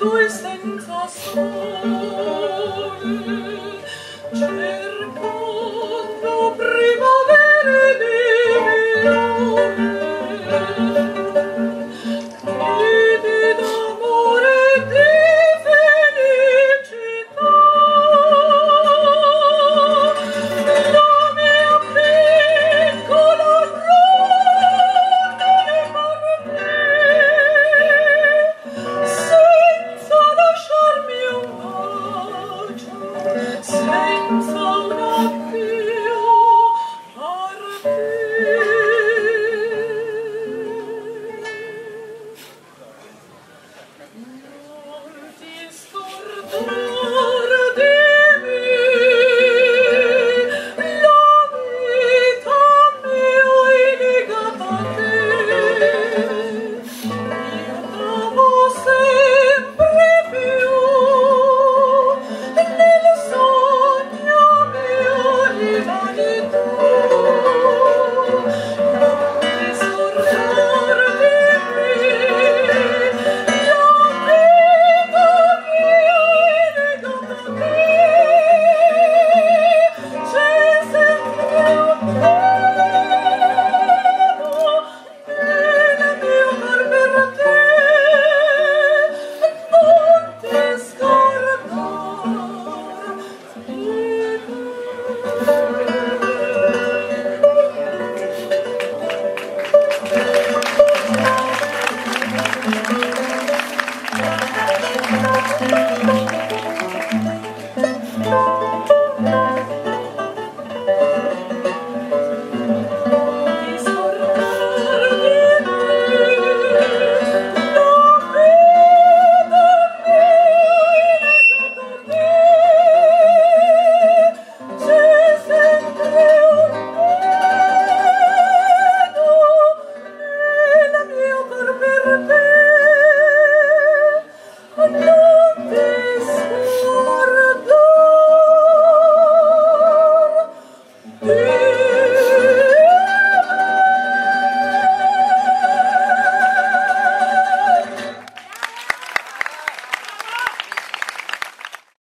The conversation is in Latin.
dulcen razón.